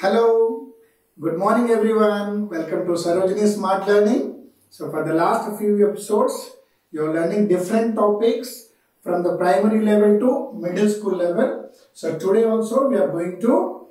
Hello, good morning everyone. Welcome to Sarojini Smart Learning. So for the last few episodes, you're learning different topics from the primary level to middle school level. So today also we are going to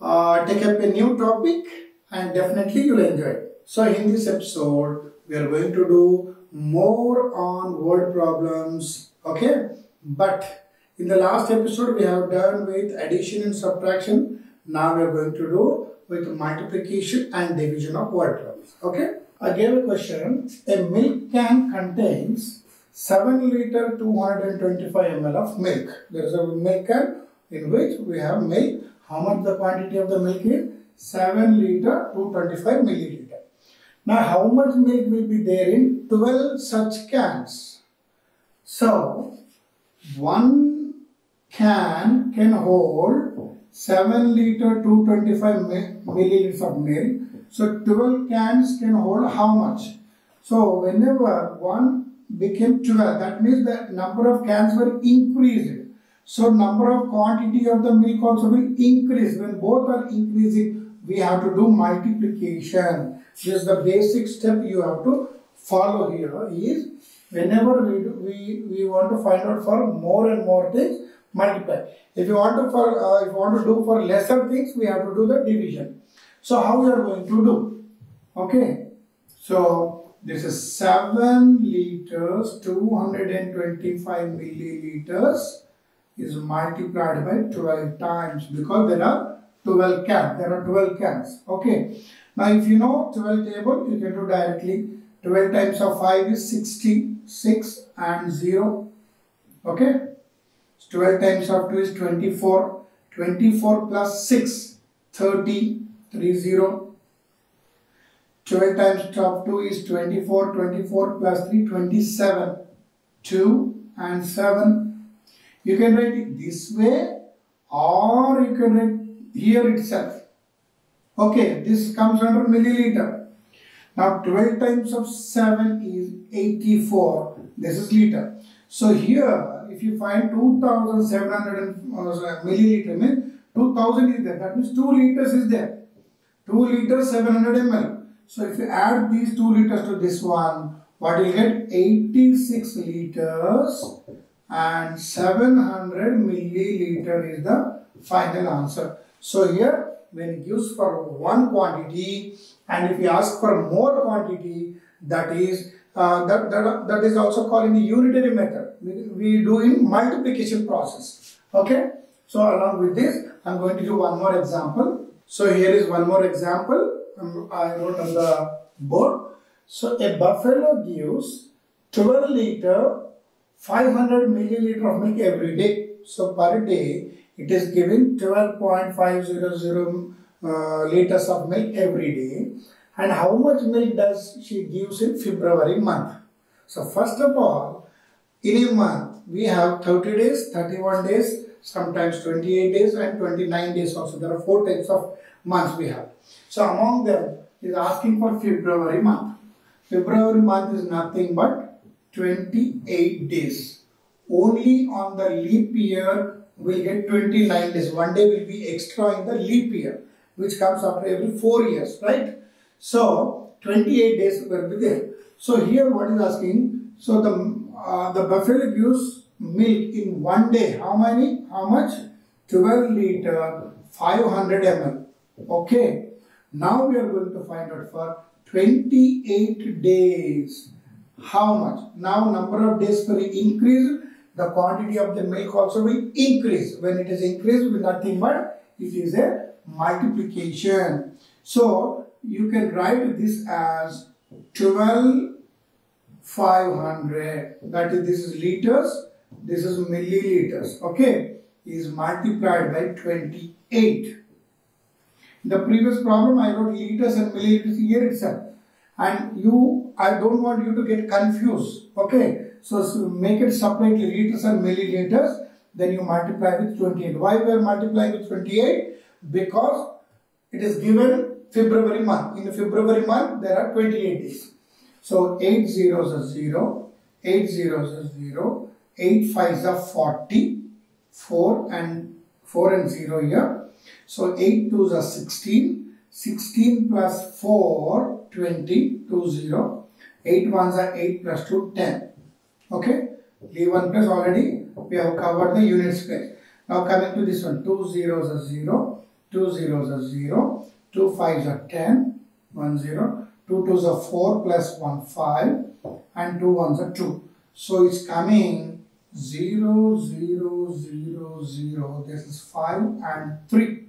uh, take up a new topic and definitely you'll enjoy. So in this episode, we are going to do more on word problems. Okay, but in the last episode we have done with addition and subtraction. Now we are going to do with multiplication and division of word problems. Okay, I gave a question. A milk can contains 7 liter 225 ml of milk. There is a milk can in which we have milk. How much the quantity of the milk is? 7 liter 225 milliliter. Now how much milk will be there in 12 such cans? So one can can hold 7 liter 225 milliliters of milk. So 12 cans can hold how much? So whenever one became 12, that means the number of cans were increased. So number of quantity of the milk also will increase. When both are increasing, we have to do multiplication. This is the basic step you have to follow here is whenever we do, we, we want to find out for more and more things, multiply. If you want to for uh, if you want to do for lesser things, we have to do the division. So how we are going to do? Okay. So this is 7 liters, 225 milliliters is multiplied by 12 times because there are 12 cans. There are 12 cans. Okay. Now if you know 12 table, you can do directly. 12 times of 5 is 66 and 0. Okay. 12 times of 2 is 24. 24 plus 6, 30, 3 0. 12 times of 2 is 24. 24 plus 3, 27. 2 and 7. You can write it this way or you can write here itself. Okay, this comes under milliliter. Now 12 times of 7 is 84. This is liter. So here, if you find 2700 uh, milliliter means 2000 is there. That means 2 liters is there. 2 liters 700 ml. So if you add these 2 liters to this one, what you get? 86 liters and 700 milliliter is the final answer. So here when it gives for one quantity and if you ask for more quantity that is uh, that, that, that is also called in the unitary method. We, we do in multiplication process. Okay. So along with this I am going to do one more example. So here is one more example um, I wrote on the board. So a buffalo gives 12 liter 500 milliliter of milk every day. So per day it is giving 12.500 uh, liters of milk every day. And how much milk does she gives in February month? So first of all, in a month we have 30 days, 31 days, sometimes 28 days and 29 days also. There are four types of months we have. So among them is asking for February month. February month is nothing but 28 days. Only on the leap year we'll get 29 days. One day will be extra in the leap year, which comes after every four years, right? So 28 days will be there. So here what is asking? So the uh, the buffalo gives milk in one day. How many? How much? 12 liter, 500 ml. Okay. Now we are going to find out for 28 days. How much? Now number of days will increase. The quantity of the milk also will increase. When it is increased, will nothing but it is a multiplication. So you can write this as 12 500 that is this is liters this is milliliters. Okay? Is multiplied by 28 the previous problem i wrote liters and milliliters here itself. And you i don't want you to get confused. Okay? So, so make it separately liters and milliliters. Then you multiply with 28 why we are multiplying with 28 because it is given february month in february month there are 28 days so 8 zeros are 0, 8 zeros are 0, 8 fives are 40, 4 and 4 and 0 here. So 8 twos are 16. 16 plus 4, 20, 2 0. 8 ones are 8 plus 2, 10. Okay? Leave one place already. We have covered the unit space. Now coming to this one. 2 zeros are 0. 2 zeros are 0. 2 fives are 10. 1 0. 2 twos are 4 plus 1 5. And 2 ones are 2. So it's coming 0, 0, 0, 0. This is 5 and 3.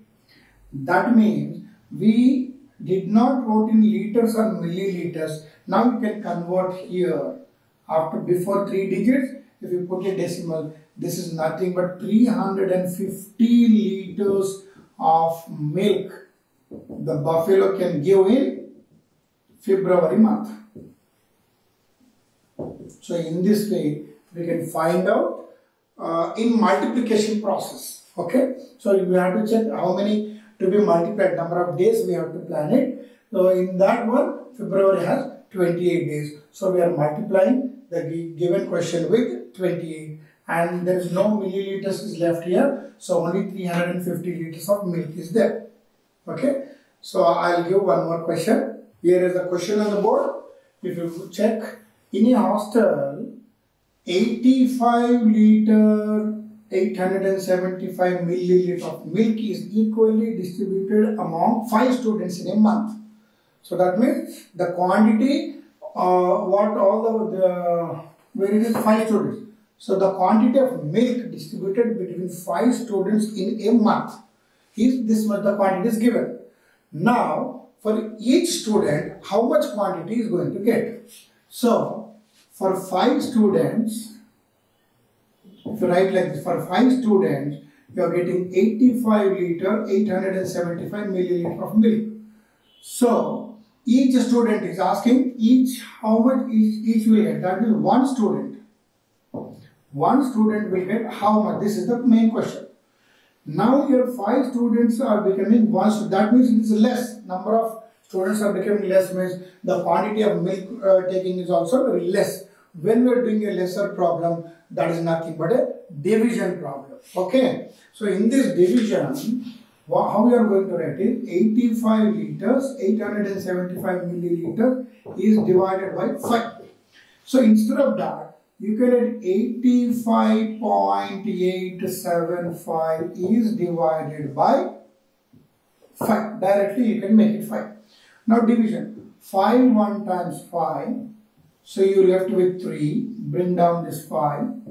That means we did not wrote in liters or milliliters. Now you can convert here. After before 3 digits, if you put a decimal, this is nothing but 350 liters of milk the buffalo can give in February month. So in this way, we can find out uh, in multiplication process. Okay. So we have to check how many to be multiplied, number of days we have to plan it. So in that one, February has 28 days. So we are multiplying the given question with 28 and there is no milliliters is left here. So only 350 liters of milk is there. Okay. So I'll give one more question. Here is the question on the board. If you check in a hostel, 85 liter 875 milliliter of milk is equally distributed among 5 students in a month. So that means the quantity, uh, what all the, the, where it is 5 students. So the quantity of milk distributed between 5 students in a month is this much the quantity is given. Now, for each student, how much quantity is going to get? So, for 5 students, if you write like this, for 5 students, you are getting 85 liter, 875 milliliter of milk. So, each student is asking each how much each, each will get. That means one student. One student will get how much. This is the main question. Now your five students are becoming one. That means it is less. Number of students are becoming less means the quantity of milk uh, taking is also very less. When we are doing a lesser problem, that is nothing but a division problem. Okay. So in this division, how we are going to write it? 85 liters, 875 milliliters is divided by 5. So instead of that, you can add 85.875 is divided by 5. Directly you can make it 5. Now division. 5 1 times 5. So you left with 3. Bring down this 5.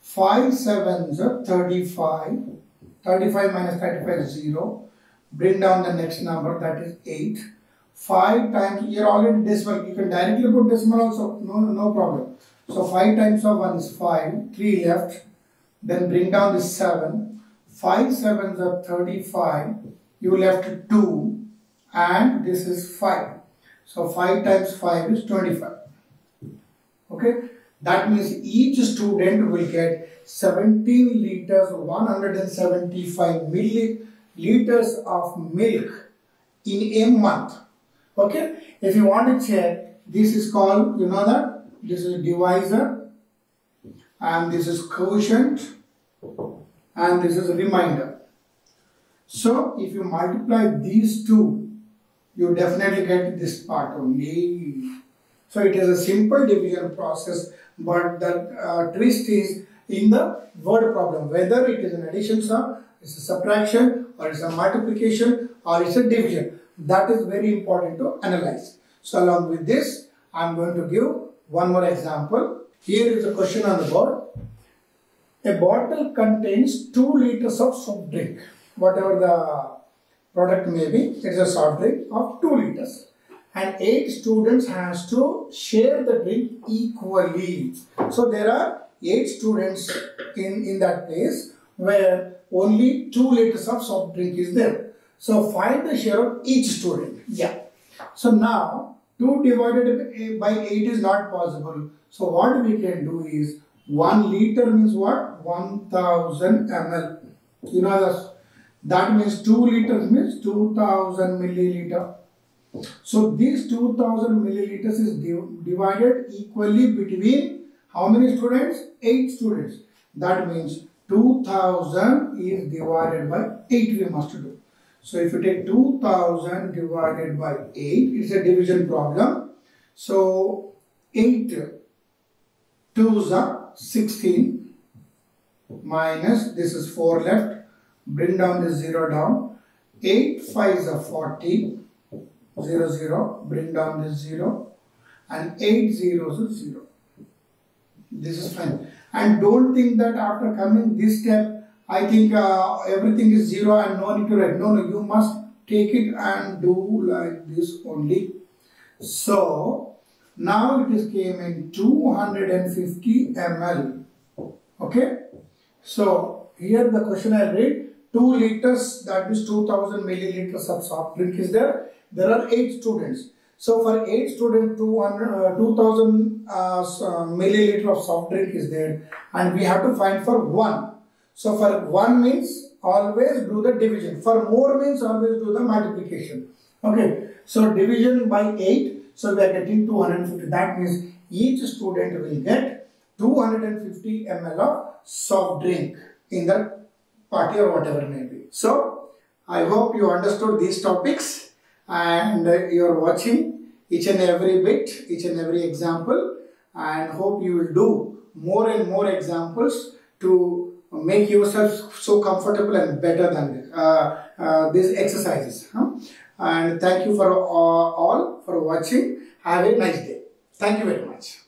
5 7s are 35. 35 minus 35 is 0. Bring down the next number that is 8. 5 times, you're already decimal. You can directly put decimal also. No, no problem. So 5 times of 1 is 5, 3 left. Then bring down this 7. 5 7s are 35. You left 2 and this is 5. So 5 times 5 is 25. Okay. That means each student will get 17 liters, 175 milliliters of milk in a month. Okay. If you want to check, this is called, you know that this is a divisor and this is quotient and this is a remainder. So if you multiply these two, you definitely get this part only. So it is a simple division process, but the uh, twist is in the word problem, whether it is an addition sum, it's a subtraction, or it's a multiplication, or it's a division. That is very important to analyze. So along with this, I am going to give one more example. Here is a question on the board. A bottle contains 2 liters of soft drink. Whatever the product may be, it is a soft drink of 2 liters. And 8 students has to share the drink equally. So there are 8 students in, in that place where only 2 liters of soft drink is there. So find the share of each student. Yeah. So now 2 divided by 8 is not possible. So what we can do is 1 liter means what? 1000 ml. You know that, that means 2 liters means 2000 milliliter. So these 2000 milliliters is divided equally between how many students? 8 students. That means 2000 is divided by 8 we must do. So if you take 2000 divided by 8, it's a division problem. So 8 2s are 16 minus this is 4 left. Bring down this 0 down. 8 5s are 40. 0 0. Bring down this 0. And 8 zeros is 0. This is fine. And don't think that after coming this step I think uh, everything is zero and no need to write. No, no, you must take it and do like this only. So, now it is came in 250 ml. Okay. So, here the question I read 2 liters that is 2000 milliliters of soft drink is there. There are 8 students. So, for 8 students 200, uh, 2000 uh, uh, milliliter of soft drink is there and we have to find for 1. So for 1 means always do the division. For more means always do the multiplication. Okay. So division by 8. So we are getting 250. That means each student will get 250 ml of soft drink in the party or whatever may be. So I hope you understood these topics and you are watching each and every bit, each and every example and hope you will do more and more examples to make yourself so comfortable and better than uh, uh, these exercises. Huh? And thank you for uh, all for watching. Have a nice day. Thank you very much.